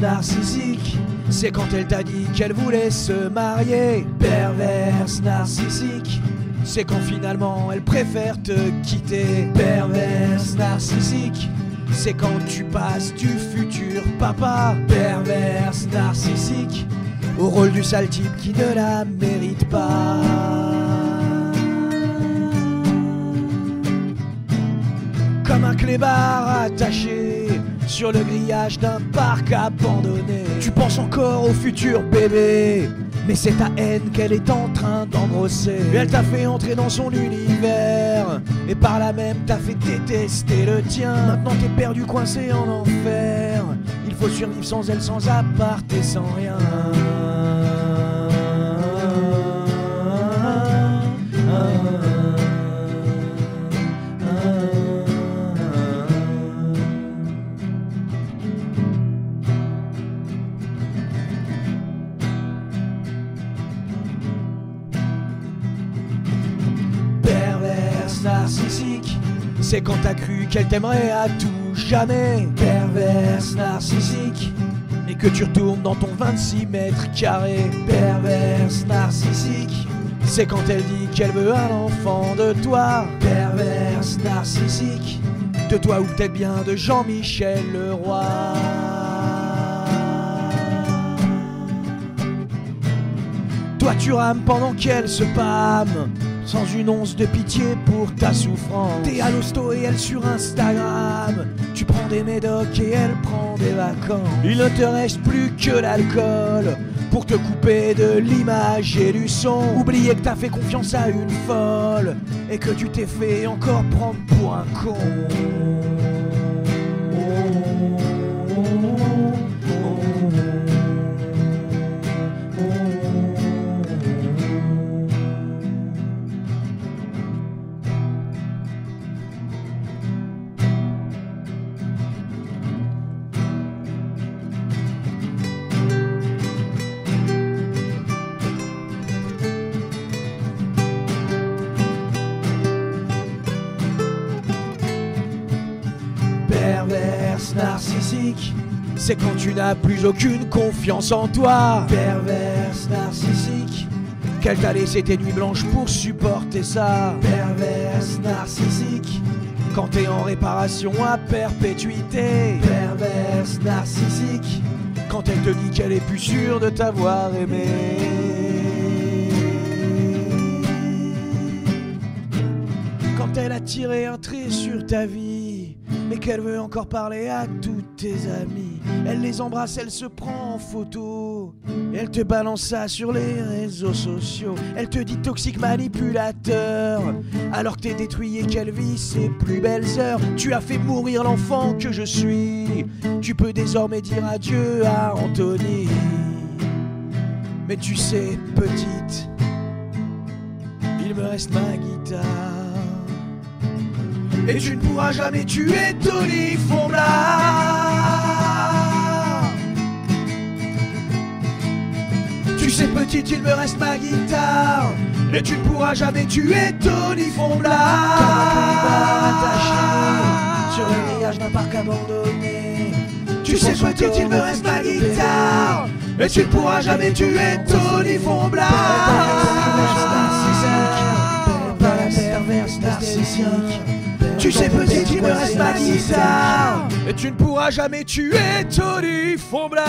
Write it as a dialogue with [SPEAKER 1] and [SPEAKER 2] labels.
[SPEAKER 1] narcissique, c'est quand elle t'a dit qu'elle voulait se marier. Perverse narcissique, c'est quand finalement elle préfère te quitter. Perverse narcissique, c'est quand tu passes du futur papa. Perverse narcissique, au rôle du sale type qui ne la mérite pas. Comme un clébard attaché sur le grillage d'un parc abandonné. Tu penses encore au futur bébé, mais c'est ta haine qu'elle est en train d'engrosser. Elle t'a fait entrer dans son univers, et par là même t'as fait détester le tien. Maintenant t'es perdu, coincé en enfer. Il faut survivre sans elle, sans appart et sans rien. C'est quand t'as cru qu'elle t'aimerait à tout jamais. Perverse narcissique, et que tu retournes dans ton 26 mètres carrés. Perverse narcissique, c'est quand elle dit qu'elle veut un enfant de toi. Perverse narcissique, de toi ou peut-être bien de Jean-Michel Leroy. Toi tu rames pendant qu'elle se pâme Sans une once de pitié pour ta souffrance. T'es à l'hosto et elle sur Instagram. Tu prends des médocs et elle prend des vacances. Il ne te reste plus que l'alcool Pour te couper de l'image et du son. Oublier que t'as fait confiance à une folle Et que tu t'es fait encore prendre pour un con Perverse narcissique, c'est quand tu n'as plus aucune confiance en toi. Perverse narcissique, qu'elle t'a laissé tes nuits blanches pour supporter ça. Perverse narcissique, quand t'es en réparation à perpétuité. Perverse narcissique, quand elle te dit qu'elle est plus sûre de t'avoir aimé. Quand elle a tiré un trait sur ta vie, mais qu'elle veut encore parler à tous tes amis. Elle les embrasse, elle se prend en photo. Elle te balance ça sur les réseaux sociaux. Elle te dit toxique manipulateur. Alors que t'es détruit et qu'elle vit ses plus belles heures. Tu as fait mourir l'enfant que je suis. Tu peux désormais dire adieu à Anthony. Mais tu sais, petite, il me reste ma guitare. Et tu ne pourras jamais tuer Tony Fondard Tu sais petite il me reste ma guitare. Et tu ne pourras jamais tuer Tony attaché Sur le grillage d'un parc abandonné. Tu sais petite il me reste ma guitare. Et tu ne pourras jamais tuer Tony la perverse narcissique tu sais petite, il me reste guitare. Et tu ne pourras jamais tuer Tony Fondard